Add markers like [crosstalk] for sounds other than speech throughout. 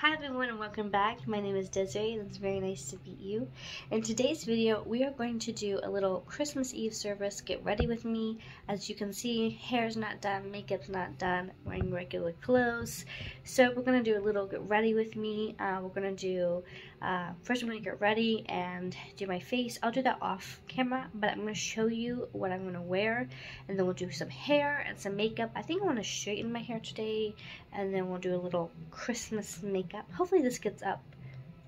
Hi everyone and welcome back. My name is Deseray and it's very nice to meet you. In today's video, we are going to do a little Christmas Eve service. Get ready with me. As you can see, hair's not done, makeup's not done, wearing regular clothes. So we're going to do a little get ready with me. Uh, we're going to do, uh, first I'm going to get ready and do my face. I'll do that off camera, but I'm going to show you what I'm going to wear. And then we'll do some hair and some makeup. I think I want to straighten my hair today. And then we'll do a little Christmas makeup. Hopefully this gets up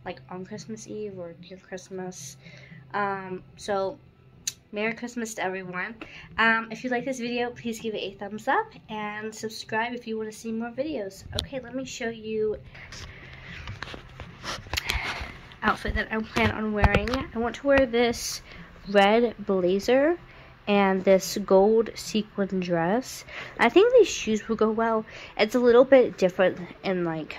like on Christmas Eve or near Christmas. Um, so Merry Christmas to everyone. Um, if you like this video, please give it a thumbs up and subscribe if you want to see more videos. Okay, let me show you outfit that I plan on wearing. I want to wear this red blazer and this gold sequin dress. I think these shoes will go well. It's a little bit different in like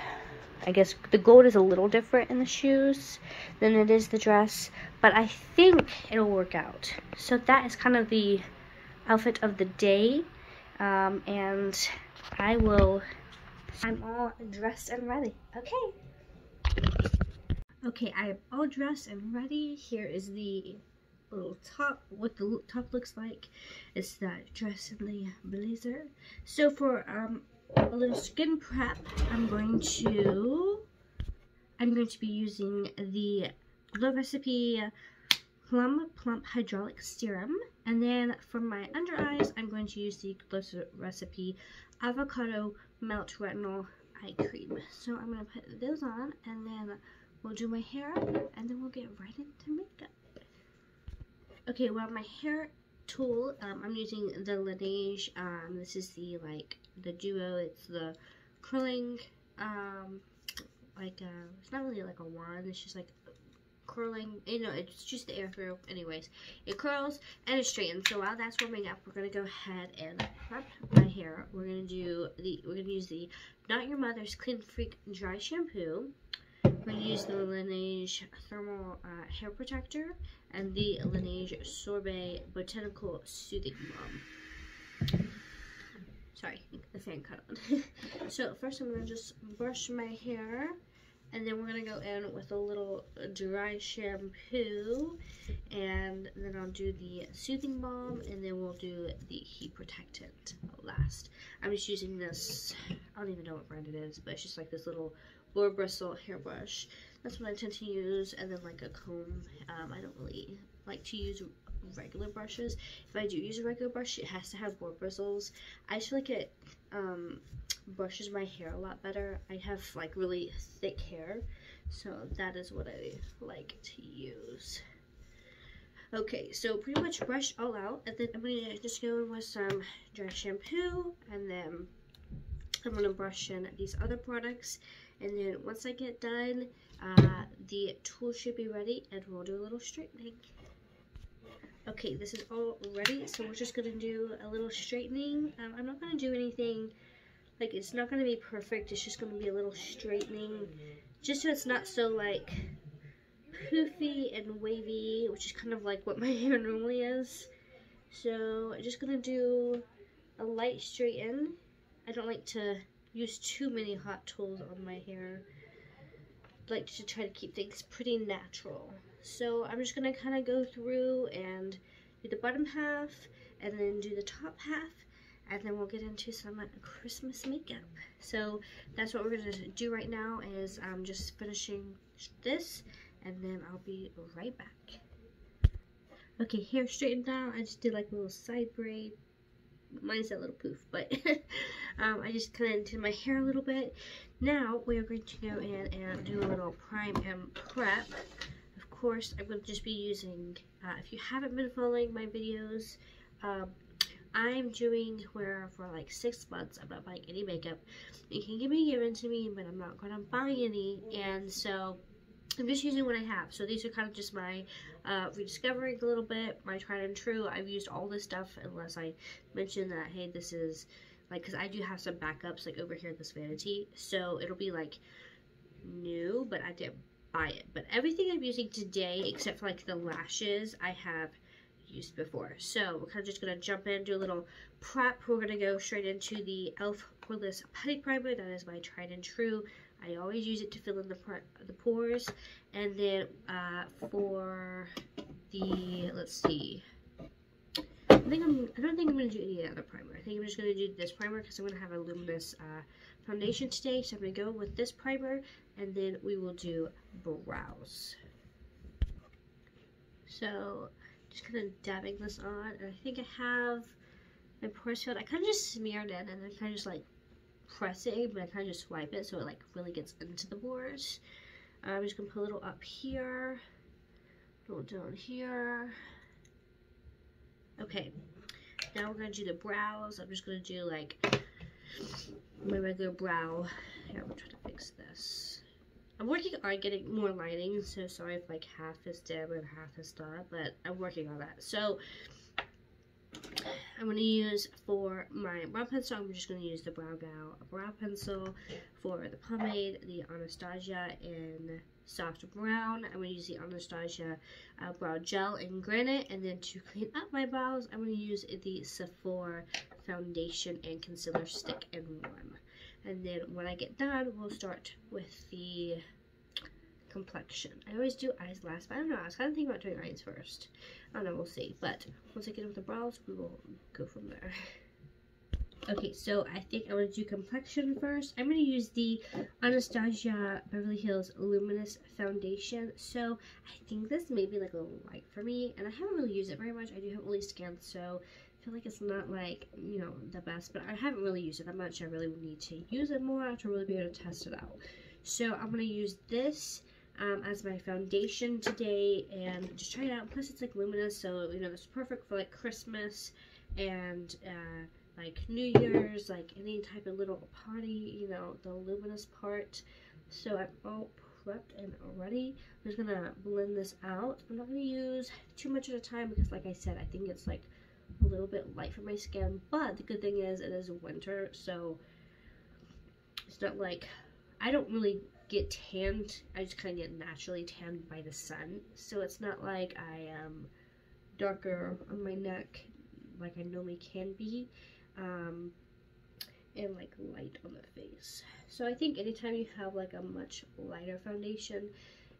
I guess the gold is a little different in the shoes than it is the dress, but I think it'll work out. So that is kind of the outfit of the day, um, and I will, I'm all dressed and ready. Okay. Okay, I am all dressed and ready. Here is the little top, what the top looks like. It's that dress and the blazer. So for um, a little skin prep, I'm going to, I'm going to be using the Glow Recipe Plum Plump Hydraulic Serum. And then for my under eyes, I'm going to use the Glow Recipe Avocado Melt Retinol Eye Cream. So I'm going to put those on and then we'll do my hair and then we'll get right into makeup. Okay, well my hair tool, um, I'm using the L'ange, um, this is the, like, the Duo, it's the curling, um, like, uh, it's not really like a wand, it's just like curling, you know, it's just the air through, anyways, it curls and it straightens, so while that's warming up, we're going to go ahead and prep my hair, we're going to do the, we're going to use the Not Your Mother's Clean Freak Dry Shampoo, going to use the L'ange Thermal uh, Hair Protector, and the L'ange Sorbet Botanical Soothing Balm. Sorry, the fan cut on. [laughs] so first I'm going to just brush my hair and then we're going to go in with a little dry shampoo and then I'll do the soothing balm and then we'll do the heat protectant last. I'm just using this, I don't even know what brand it is, but it's just like this little Boar Bristle hairbrush. That's what I tend to use, and then like a comb. Um, I don't really like to use regular brushes. If I do use a regular brush, it has to have boar bristles. I feel like it um, brushes my hair a lot better. I have like really thick hair, so that is what I like to use. Okay, so pretty much brush all out, and then I'm to just go in with some dry shampoo, and then I'm to brush in these other products, and then once I get done, uh, the tool should be ready and we'll do a little straightening. Okay, this is all ready, so we're just going to do a little straightening. Um, I'm not going to do anything, like it's not going to be perfect, it's just going to be a little straightening, just so it's not so like poofy and wavy, which is kind of like what [laughs] my hair normally is. So I'm just going to do a light straighten. I don't like to use too many hot tools on my hair. Like to try to keep things pretty natural. So I'm just going to kind of go through and do the bottom half and then do the top half and then we'll get into some uh, Christmas makeup. So that's what we're going to do right now is I'm just finishing this and then I'll be right back. Okay, hair straightened out. I just did like a little side braid mine's a little poof, but [laughs] um, I just kind of did my hair a little bit. Now we are going to go in and do a little prime and prep. Of course, I'm going to just be using, uh, if you haven't been following my videos, um, I'm doing where for like six months I'm not buying any makeup. It can be given to me, but I'm not going to buy any. And so I'm just using what I have. So these are kind of just my uh, rediscovering a little bit, my tried and true. I've used all this stuff unless I mention that, hey, this is, like, because I do have some backups, like, over here in this vanity. So it'll be, like, new, but I didn't buy it. But everything I'm using today, except for, like, the lashes, I have used before. So we're kind of just going to jump in, do a little prep. We're going to go straight into the e.l.f. Poreless Putty Primer. That is my tried and true. I always use it to fill in the, the pores. And then uh, for the, let's see, I think I'm, I don't think I'm going to do any other primer. I think I'm just going to do this primer because I'm going to have a luminous uh, foundation today. So I'm going to go with this primer and then we will do brows. So just kind of dabbing this on and I think I have my pores filled. I kind of just smeared it and then kind of just like press it, but I kind of just swipe it so it like really gets into the pores. I'm just to put a little up here, a little down here. Okay, now we're to do the brows. I'm just to do like my regular brow. Here, I'm to to fix this. I'm working on getting more lighting, so sorry if like half is dim and half is not, but I'm working on that. So I'm going to use for my brow pencil, I'm just going to use the Brow Gal brow pencil. For the pomade, the Anastasia in soft brown. I'm going to use the Anastasia uh, brow gel in granite. And then to clean up my brows, I'm going to use the Sephora foundation and concealer stick in one. And then when I get done, we'll start with the complexion. I always do eyes last, but I don't know. I was kind of thinking about doing eyes first. I don't know. We'll see. But once I get with the brows, we will go from there. [laughs] Okay, so I think I'm going to do complexion first. I'm going to use the Anastasia Beverly Hills Luminous Foundation. So I think this may be like a little light for me. And I haven't really used it very much. I do have only skin, so I feel like it's not like, you know, the best. But I haven't really used it that much. I really need to use it more to really be able to test it out. So I'm going to use this um, as my foundation today and just try it out. Plus it's like luminous, so you know it's perfect for like Christmas and uh, like New Year's, like any type of little party, you know, the luminous part. So I'm all prepped and ready. I'm just gonna blend this out. I'm not gonna use too much at a time because like I said, I think it's like a little bit light for my skin. But the good thing is it is winter, so it's not like I don't really get tanned. I just kind of get naturally tanned by the sun. So it's not like I am darker on my neck like I normally can be. Um, and like light on the face. So I think anytime you have like a much lighter foundation,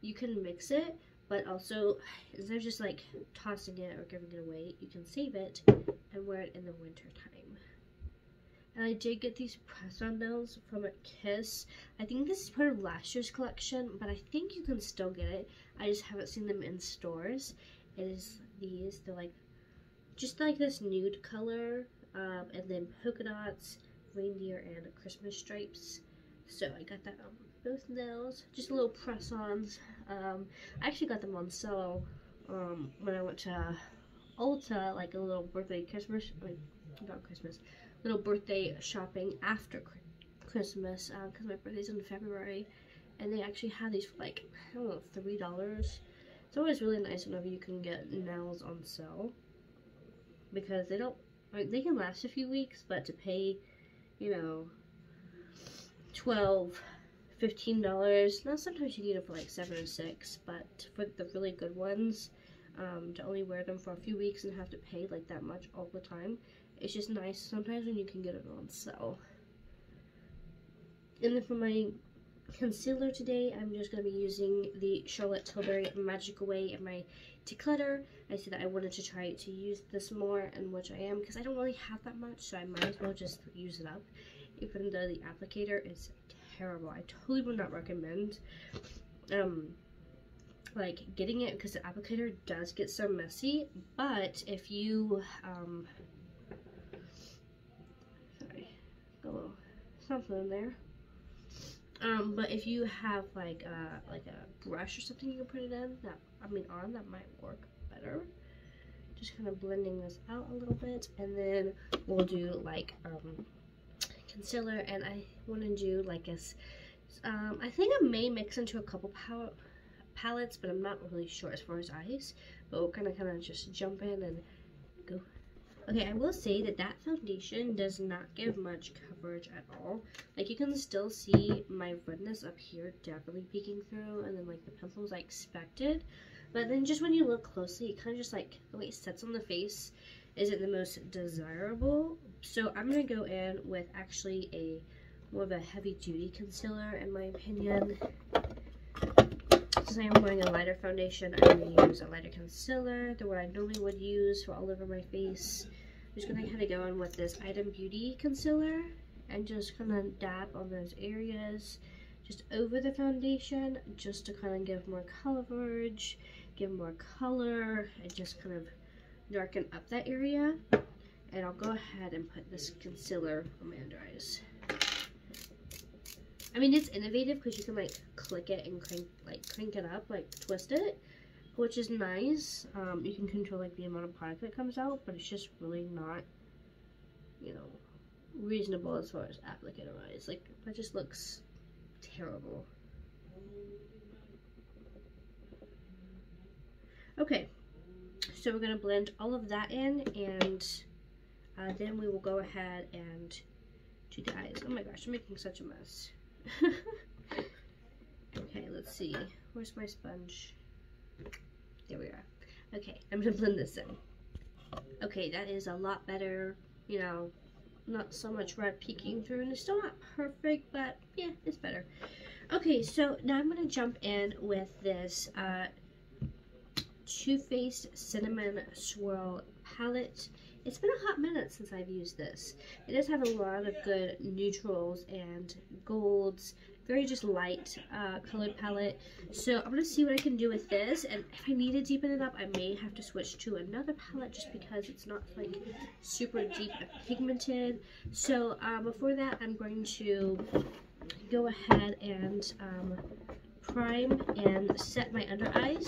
you can mix it, but also instead of just like tossing it or giving it away, you can save it and wear it in the winter time. And I did get these press-on nails from a Kiss. I think this is part of last year's collection, but I think you can still get it. I just haven't seen them in stores. It is these. They're like, just like this nude color, um, and then polka dots, reindeer, and Christmas stripes. So I got that on both nails. Just little press-ons. Um, I actually got them on sale um, when I went to Ulta, like a little birthday Christmas, like, not Christmas, little birthday shopping after Christmas because uh, my birthday's in February and they actually had these for like I don't know three dollars. It's always really nice whenever you can get nails on sale because they don't like they can last a few weeks but to pay you know 12 15 dollars now sometimes you need it for like seven or six but for the really good ones um, to only wear them for a few weeks and have to pay like that much all the time it's just nice sometimes when you can get it on sale. And then for my concealer today, I'm just going to be using the Charlotte Tilbury Magic Away in my declutter. I said that I wanted to try to use this more, and which I am, because I don't really have that much, so I might as well just use it up. Even though the applicator is terrible. I totally would not recommend um, like getting it because the applicator does get so messy, but if you um, something in there. Um, but if you have like a like a brush or something you can put it in, that I mean on that might work better. Just kind of blending this out a little bit, and then we'll do like um, concealer, and I want to do like a. Um, I think I may mix into a couple pal palettes, but I'm not really sure as far as eyes. But we're gonna kind of just jump in and Okay, I will say that that foundation does not give much coverage at all. Like, you can still see my redness up here definitely peeking through, and then, like, the pimples I expected. But then just when you look closely, it kind of just, like, the way it sets on the face isn't the most desirable. So I'm going to go in with actually a more of a heavy duty concealer in my opinion. Since I am wearing a lighter foundation, I'm going to use a lighter concealer, the one I normally would use for all over my face. I'm just going to kind of go in with this Item Beauty concealer and just kind of dab on those areas just over the foundation just to kind of give more coverage, give more color, and just kind of darken up that area. And I'll go ahead and put this concealer on my under eyes. I mean, it's innovative because you can like click it and crank, like crank it up, like twist it, which is nice. Um, you can control like the amount of product that comes out, but it's just really not, you know, reasonable as far as applicator wise. Like, that just looks terrible. Okay, so we're to blend all of that in and uh, then we will go ahead and do the eyes. Oh my gosh, I'm making such a mess. Okay, let's see. Where's my sponge? There we are. Okay, I'm to blend this in. Okay, that is a lot better, you know, not so much red peeking through and it's still not perfect but yeah it's better okay so now I'm gonna jump in with this uh, Too Faced Cinnamon Swirl palette it's been a hot minute since I've used this it does have a lot of good neutrals and golds very just light uh, colored palette. So I'm going to see what I can do with this. And if I need to deepen it up, I may have to switch to another palette just because it's not like super deep and pigmented. So um, before that, I'm going to go ahead and um, prime and set my under eyes.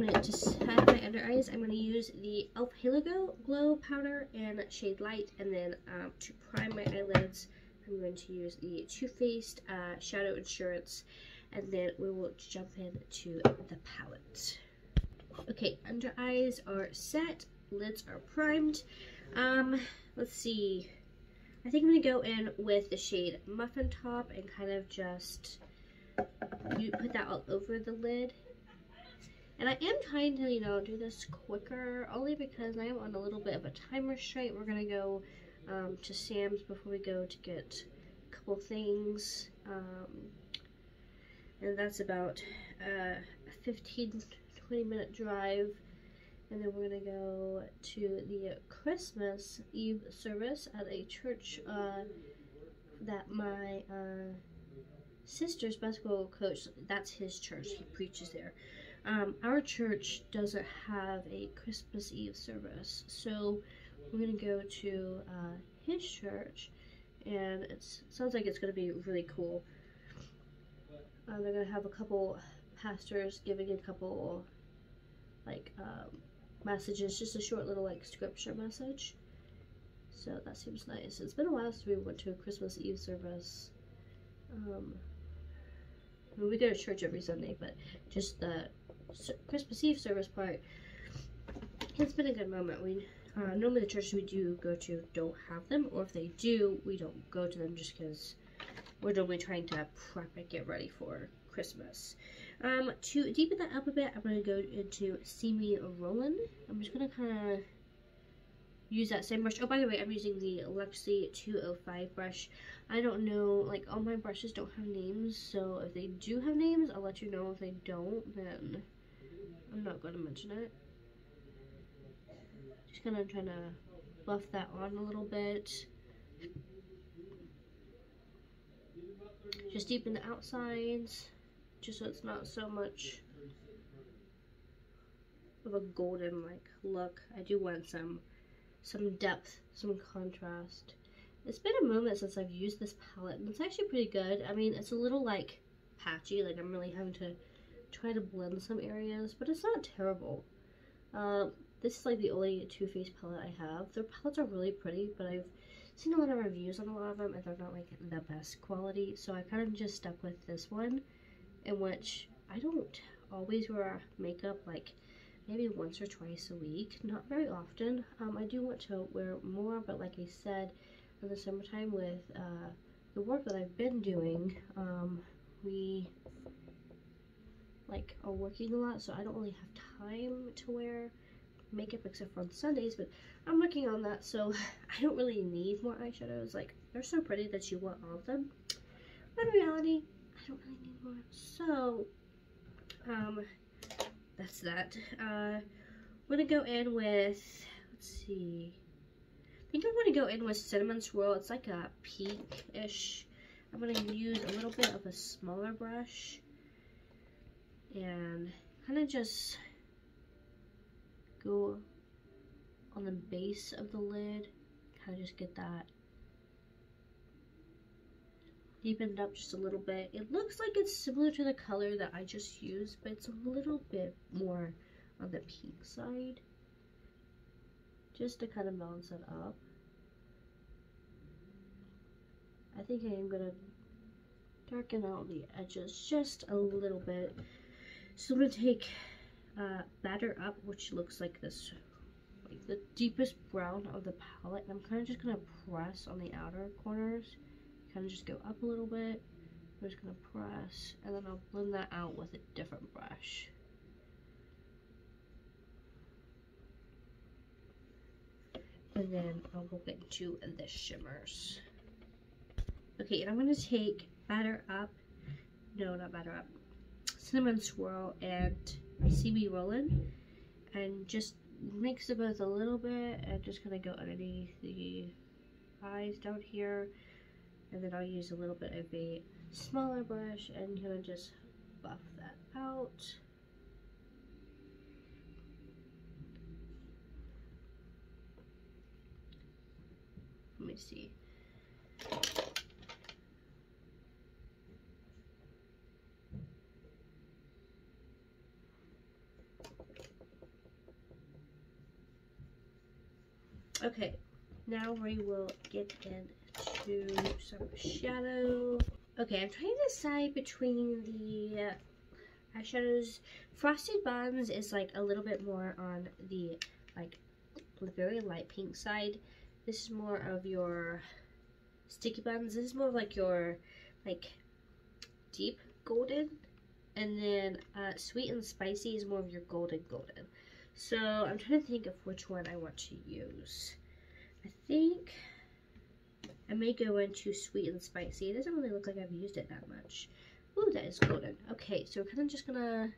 I'm going to just set my under eyes. I'm going to use the e.l.f. Halo Glow powder and shade light and then um, to prime my eyelids I'm going to use the Too Faced uh, Shadow Insurance and then we will jump into the palette. Okay, under eyes are set, lids are primed. Um, let's see. I think I'm going to go in with the shade Muffin Top and kind of just you put that all over the lid and I am trying to, you know, do this quicker, only because I am on a little bit of a time restraint. We're going to go um, to Sam's before we go to get a couple things. Um, and that's about uh, a 15 20 minute drive. And then we're going to go to the Christmas Eve service at a church uh, that my uh, sister's basketball coach, that's his church. He preaches there. Um, our church doesn't have a Christmas Eve service, so we're gonna go to uh, his church, and it sounds like it's gonna be really cool. Uh, they're gonna have a couple pastors giving a couple like um, messages, just a short little like scripture message. So that seems nice. It's been a while since we went to a Christmas Eve service. Um, I mean, we go to church every Sunday, but just the Christmas Eve service part, it's been a good moment. We uh, normally the churches we do go to don't have them, or if they do, we don't go to them just because we're normally trying to prep and get ready for Christmas. Um, to deepen that up a bit, I'm going to go into See Me Rollin'. I'm just going to kind of use that same brush. Oh, by the way, I'm using the Luxie 205 brush. I don't know, like, all my brushes don't have names, so if they do have names, I'll let you know. If they don't, then I'm not going to mention it. Just kind of trying to buff that on a little bit. Just deepen the outsides, just so it's not so much of a golden like look. I do want some some depth, some contrast. It's been a moment since I've used this palette, and it's actually pretty good. I mean, it's a little, like, patchy, like I'm really having to try to blend some areas, but it's not terrible. Uh, this is, like, the only Too Faced palette I have. Their palettes are really pretty, but I've seen a lot of reviews on a lot of them, and they're not, like, the best quality, so I kind of just stuck with this one, in which I don't always wear makeup, like, maybe once or twice a week, not very often. Um, I do want to wear more, but like I said, in the summertime with uh, the work that I've been doing, um, we like are working a lot, so I don't really have time to wear makeup except for on Sundays, but I'm working on that, so [laughs] I don't really need more eyeshadows. Like, they're so pretty that you want all of them. But in reality, I don't really need more. So, um, that's that. Uh, I'm gonna go in with, let's see, I think I'm gonna go in with Cinnamon Swirl. It's like a pink-ish. I'm gonna use a little bit of a smaller brush and kind of just go on the base of the lid, kind of just get that deepened up just a little bit. It looks like it's similar to the color that I just used, but it's a little bit more on the pink side. Just to kind of balance it up. I think I am going to darken out the edges just a little bit. So I'm going to take uh, Batter Up, which looks like this, like the deepest brown of the palette. And I'm kind of just going to press on the outer corners kind of just go up a little bit. I'm just going to press, and then I'll blend that out with a different brush. And then I'll go get into the shimmers. Okay, and I'm going to take Batter Up, no, not Batter Up, Cinnamon Swirl and See Me Rollin', and just mix them both a little bit, and just to go underneath the eyes down here and then I'll use a little bit of a smaller brush and kind of just buff that out. Let me see. Okay, now we will get into some shadow. Okay, I'm trying to decide between the uh, eyeshadows. Frosted Buns is like a little bit more on the like very light pink side. This is more of your sticky buns. This is more of like your like deep golden. And then uh, sweet and spicy is more of your golden golden. So I'm trying to think of which one I want to use. I think I may go into sweet and spicy. It doesn't really look like I've used it that much. Ooh, that is golden. Okay, so we're kind of just gonna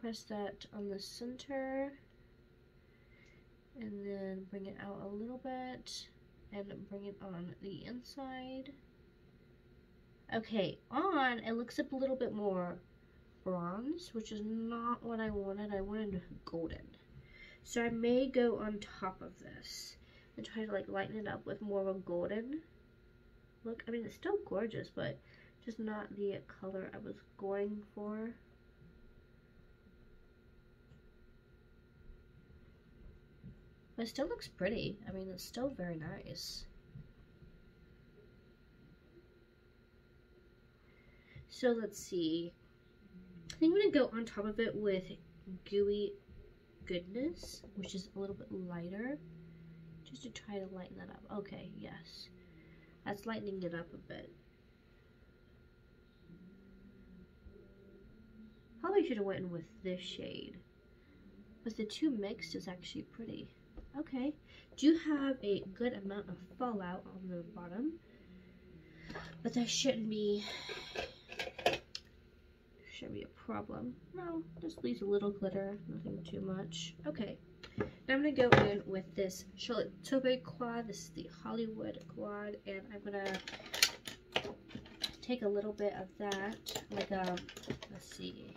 press that on the center and then bring it out a little bit and bring it on the inside. Okay, on it looks up a little bit more bronze, which is not what I wanted. I wanted golden. So I may go on top of this and try to like lighten it up with more of a golden look. I mean, it's still gorgeous, but just not the color I was going for. But it still looks pretty. I mean, it's still very nice. So let's see. I'm to go on top of it with Gooey Goodness, which is a little bit lighter just to try to lighten that up. Okay, yes. That's lightening it up a bit. Probably should have went in with this shade. But the two mixed is actually pretty. Okay. Do you have a good amount of fallout on the bottom. But that shouldn't be problem. No, just leaves a little glitter, nothing too much. Okay. Now I'm to go in with this Charlotte Tilbury quad. This is the Hollywood quad. And I'm to take a little bit of that. Like, a, um, let's see.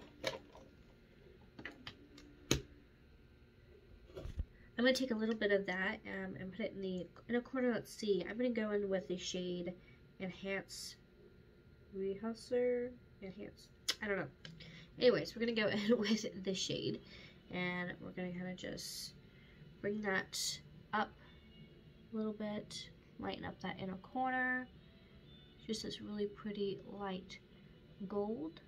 I'm to take a little bit of that um, and put it in the inner corner. Let's see. I'm to go in with the shade Enhance Rehearser. Enhance. I don't know. Anyways, we're going to go [laughs] in with the shade and we're gonna kind of just bring that up a little bit lighten up that inner corner. Just this really pretty light gold.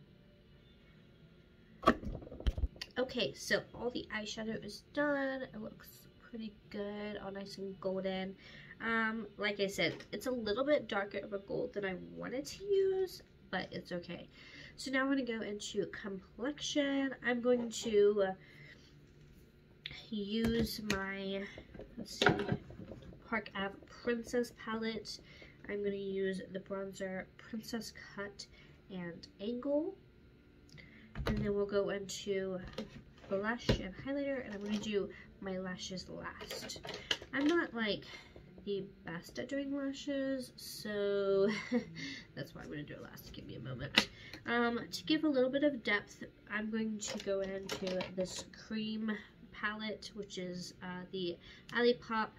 Okay so all the eyeshadow is done. It looks pretty good all nice and golden. Um like i said it's a little bit darker of a gold than i wanted to use but it's okay so now i'm going to go into complexion i'm going to uh, use my, let's see, Park Ave Princess palette. I'm going to use the bronzer Princess Cut and Angle. And then we'll go into blush and highlighter, and I'm going to do my lashes last. I'm not like the best at doing lashes, so [laughs] that's why I'm going to do it last. Give me a moment. Um, to give a little bit of depth, I'm going to go into this cream palette, which is uh, the Olipop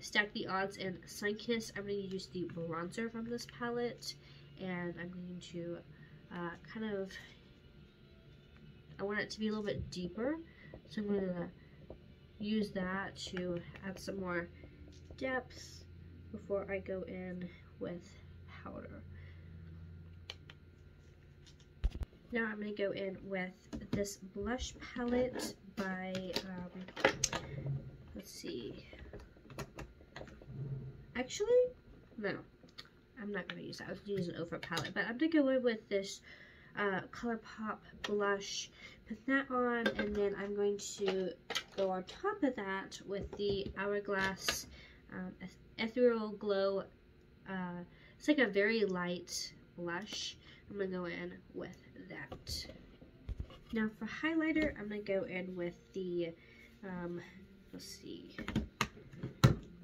Stack the Odds and Sunkiss. I'm going to use the bronzer from this palette, and I'm going to uh, kind of, I want it to be a little bit deeper, so I'm going to use that to add some more depth before I go in with powder. Now I'm going to go in with this blush palette by, um, let's see, actually, no, I'm not going to use that. I was going to use an Ofra palette, but I'm going to go in with this uh, ColourPop blush, put that on, and then I'm going to go on top of that with the Hourglass um, Ethereal Glow. Uh, it's like a very light blush. I'm going to go in with that. Now for highlighter, I'm going to go in with the, um, let's see,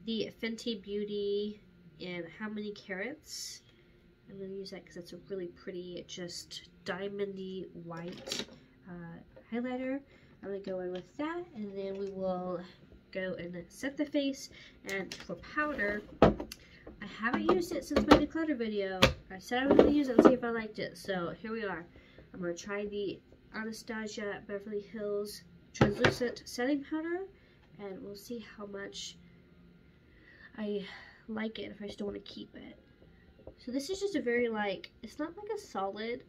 the Fenty Beauty in How Many Carats. I'm going to use that because it's a really pretty, just diamondy white uh, highlighter. I'm going to go in with that, and then we will go and set the face. And for powder, I haven't used it since my declutter video. I said I was going to use it and see if I liked it. So here we are. I'm going to try the Anastasia Beverly Hills Translucent Setting Powder. And we'll see how much I like it if I still want to keep it. So this is just a very like, it's not like a solid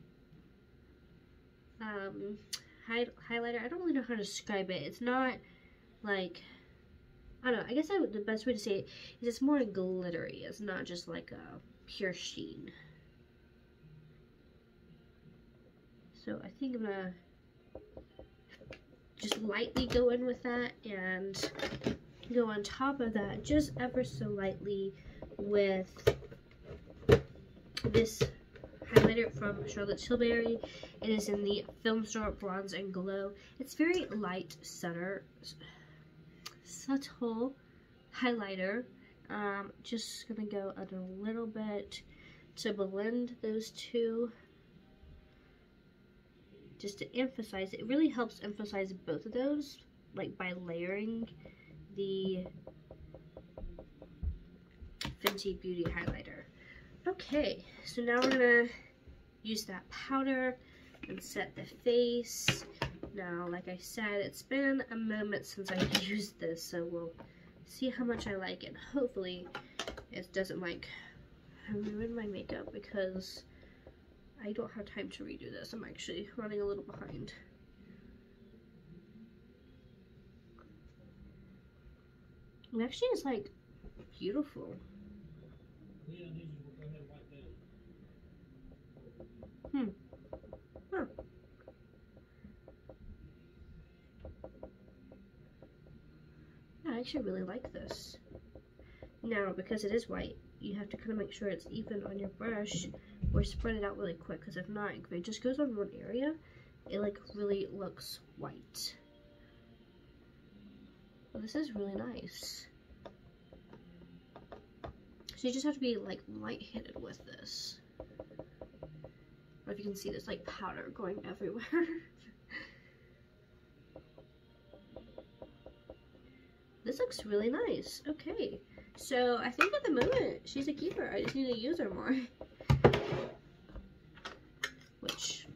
um, hi highlighter. I don't really know how to describe it. It's not like, I don't know, I guess I, the best way to say it is it's more glittery. It's not just like a pure sheen. So I think I'm gonna just lightly go in with that and go on top of that just ever so lightly with this highlighter from Charlotte Tilbury. It is in the Filmstar Bronze and Glow. It's very light center, subtle highlighter. Um, just gonna go a little bit to blend those two just to emphasize it really helps emphasize both of those like by layering the Fenty Beauty highlighter. Okay so now we're gonna use that powder and set the face. Now like I said it's been a moment since I [laughs] used this so we'll see how much I like it. Hopefully it doesn't like ruin my makeup because I don't have time to redo this. I'm actually running a little behind. It actually is like beautiful. Hmm. Huh. I actually really like this. Now, because it is white, you have to kind of make sure it's even on your brush or spread it out really quick because if not, if it just goes on one area, it like really looks white. Well, this is really nice. So you just have to be like light-handed with this. Or if you can see there's like powder going [laughs] everywhere. this looks really nice. Okay. So I think at the moment she's a keeper. I just need to use her more. [laughs] Which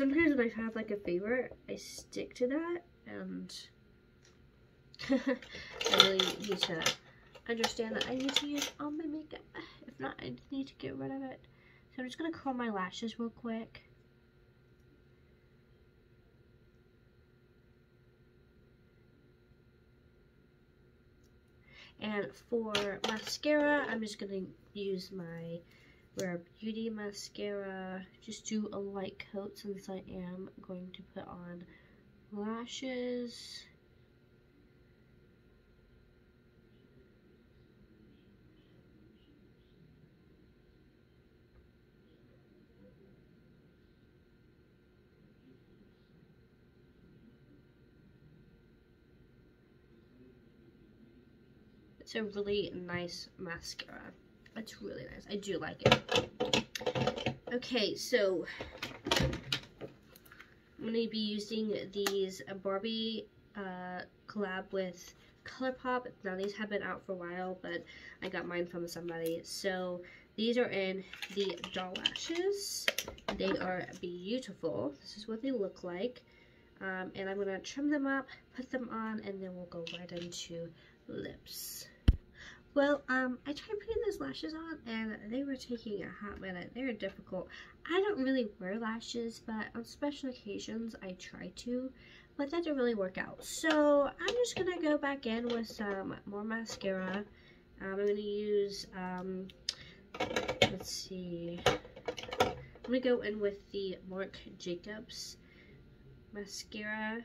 sometimes when I have like a favorite, I stick to that and [laughs] I really need to understand that I need to use all my makeup. If not, I need to get rid of it. So I'm just gonna curl my lashes real quick. And for mascara, I'm just going to use my Rare Beauty mascara. Just do a light coat since I am going to put on lashes. It's a really nice mascara. It's really nice. I do like it. Okay, so I'm going to be using these Barbie uh, collab with ColourPop. Now these have been out for a while, but I got mine from somebody. So these are in the doll lashes. They are beautiful. This is what they look like. Um, and I'm going to trim them up, put them on, and then we'll go right into lips. Well, um, I tried putting those lashes on and they were taking a hot minute. They were difficult. I don't really wear lashes, but on special occasions I try to, but that didn't really work out. So I'm just gonna go back in with some more mascara. Um, I'm gonna use, um, let's see, I'm gonna go in with the Marc Jacobs mascara.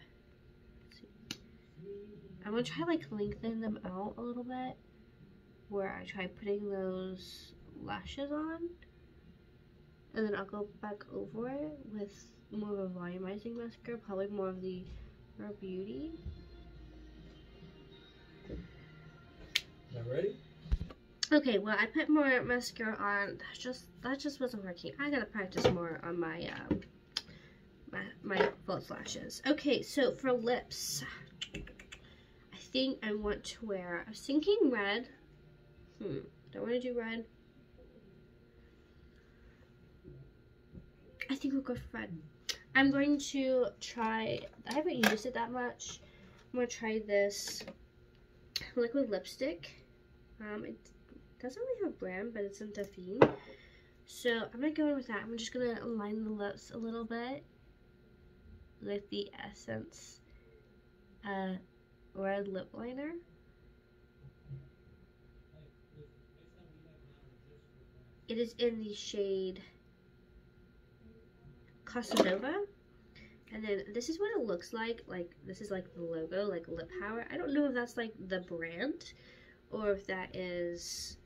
I'm gonna try like lengthen them out a little bit where I try putting those lashes on and then I'll go back over it with more of a volumizing mascara, probably more of the Rare Beauty. Now ready? Okay, well I put more mascara on. That just that just wasn't working. I gotta practice more on my um my my false lashes. Okay, so for lips, I think I want to wear. I was thinking red. Hmm. Don't want to do red? I think we'll go for red. I'm going to try, I haven't used it that much. I'm going to try this liquid lipstick. Um, it doesn't really have a brand, but it's in Dauphine. So I'm going to go in with that. I'm just going to line the lips a little bit with the Essence uh, red lip liner. It is in the shade Casanova. And then this is what it looks like. Like, this is like the logo, like Lip Power. I don't know if that's like the brand or if that is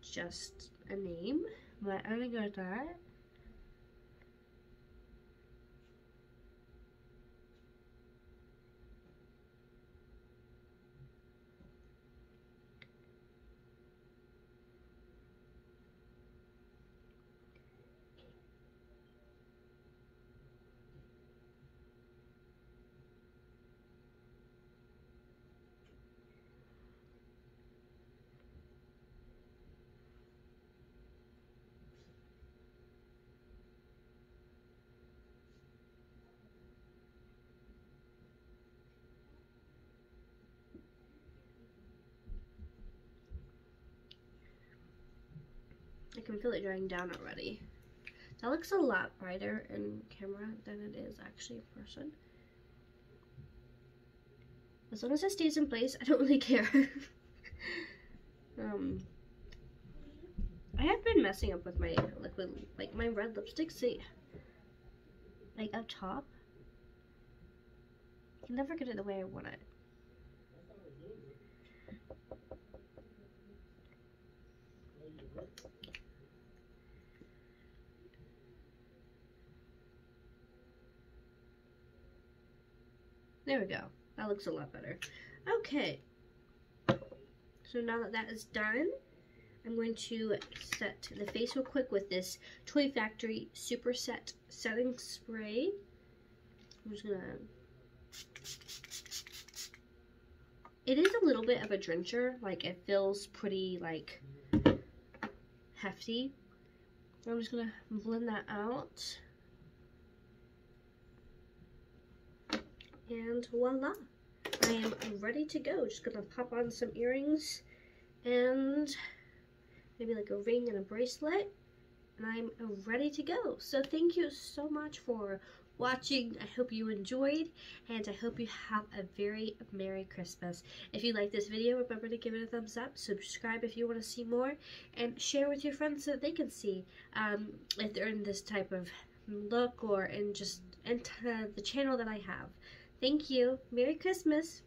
just a name. But I'm gonna go with that. I can feel it drying down already. That looks a lot brighter in camera than it is actually in person. As long as it stays in place, I don't really care. [laughs] um, I have been messing up with my liquid, like my red lipstick. See, like up top. I can never get it the way I want it. There we go. That looks a lot better. Okay. So now that that is done, I'm going to set the face real quick with this Toy Factory Super Set Setting Spray. I'm just gonna... It is a little bit of a drencher. Like, it feels pretty, like, hefty. I'm just gonna blend that out. And voila I am ready to go. Just gonna pop on some earrings and maybe like a ring and a bracelet and I'm ready to go. So thank you so much for watching. I hope you enjoyed and I hope you have a very Merry Christmas. If you like this video remember to give it a thumbs up subscribe if you want to see more and share with your friends so that they can see um, if they're in this type of look or in just into the channel that I have Thank you. Merry Christmas.